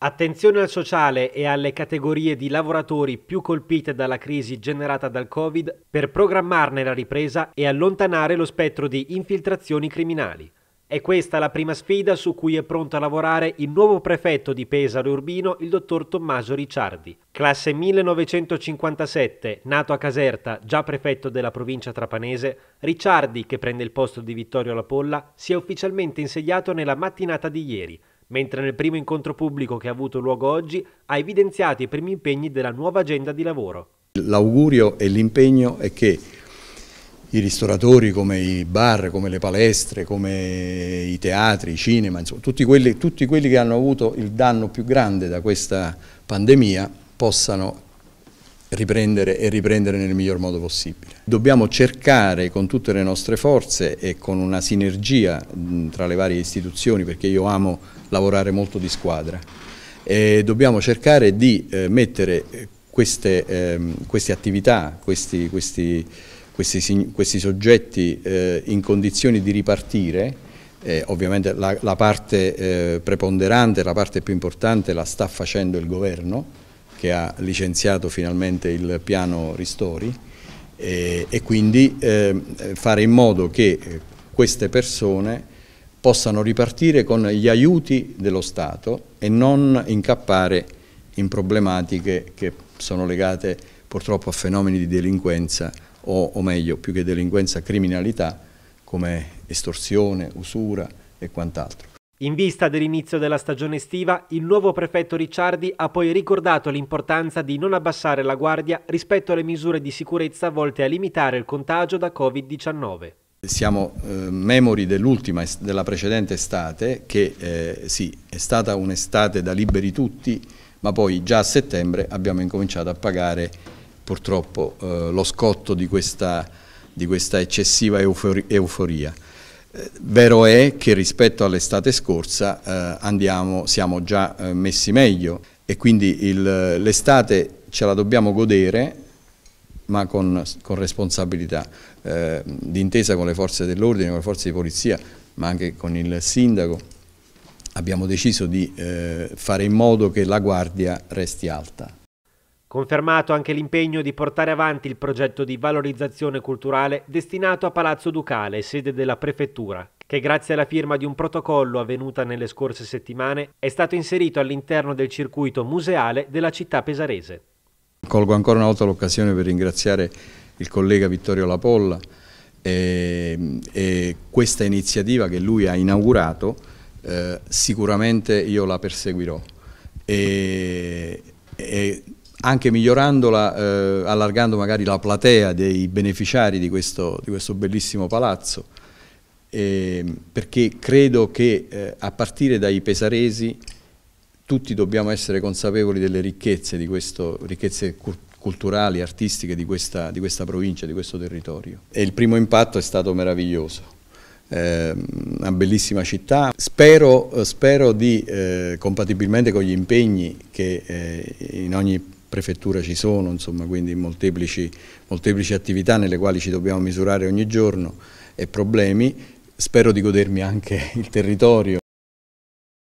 Attenzione al sociale e alle categorie di lavoratori più colpite dalla crisi generata dal Covid per programmarne la ripresa e allontanare lo spettro di infiltrazioni criminali. È questa la prima sfida su cui è pronto a lavorare il nuovo prefetto di Pesaro Urbino, il dottor Tommaso Ricciardi. Classe 1957, nato a Caserta, già prefetto della provincia trapanese, Ricciardi, che prende il posto di Vittorio Lapolla, si è ufficialmente insediato nella mattinata di ieri mentre nel primo incontro pubblico che ha avuto luogo oggi ha evidenziato i primi impegni della nuova agenda di lavoro. L'augurio e l'impegno è che i ristoratori come i bar, come le palestre, come i teatri, i cinema, insomma, tutti quelli, tutti quelli che hanno avuto il danno più grande da questa pandemia possano riprendere e riprendere nel miglior modo possibile. Dobbiamo cercare con tutte le nostre forze e con una sinergia tra le varie istituzioni, perché io amo lavorare molto di squadra, dobbiamo cercare di eh, mettere eh, queste, eh, queste attività, questi, questi, questi, questi soggetti eh, in condizioni di ripartire eh, ovviamente la, la parte eh, preponderante, la parte più importante la sta facendo il governo, che ha licenziato finalmente il piano Ristori e, e quindi eh, fare in modo che eh, queste persone possano ripartire con gli aiuti dello Stato e non incappare in problematiche che sono legate purtroppo a fenomeni di delinquenza o, o meglio più che delinquenza criminalità come estorsione, usura e quant'altro. In vista dell'inizio della stagione estiva, il nuovo prefetto Ricciardi ha poi ricordato l'importanza di non abbassare la guardia rispetto alle misure di sicurezza volte a limitare il contagio da Covid-19. Siamo eh, memori dell'ultima, della precedente estate, che eh, sì, è stata un'estate da liberi tutti, ma poi già a settembre abbiamo incominciato a pagare purtroppo eh, lo scotto di questa, di questa eccessiva euforia. Vero è che rispetto all'estate scorsa eh, andiamo, siamo già eh, messi meglio e quindi l'estate ce la dobbiamo godere ma con, con responsabilità, eh, d'intesa con le forze dell'ordine, con le forze di polizia, ma anche con il sindaco, abbiamo deciso di eh, fare in modo che la guardia resti alta. Confermato anche l'impegno di portare avanti il progetto di valorizzazione culturale destinato a Palazzo Ducale, sede della Prefettura, che grazie alla firma di un protocollo avvenuta nelle scorse settimane è stato inserito all'interno del circuito museale della città pesarese. Colgo ancora una volta l'occasione per ringraziare il collega Vittorio Lapolla e, e questa iniziativa che lui ha inaugurato eh, sicuramente io la perseguirò. E, anche migliorandola, eh, allargando magari la platea dei beneficiari di questo, di questo bellissimo palazzo, eh, perché credo che eh, a partire dai pesaresi tutti dobbiamo essere consapevoli delle ricchezze, questo, ricchezze culturali, artistiche di questa, di questa provincia, di questo territorio. E il primo impatto è stato meraviglioso. Eh, una bellissima città. Spero, spero di, eh, compatibilmente con gli impegni che eh, in ogni prefettura ci sono, insomma, quindi molteplici, molteplici attività nelle quali ci dobbiamo misurare ogni giorno e problemi. Spero di godermi anche il territorio.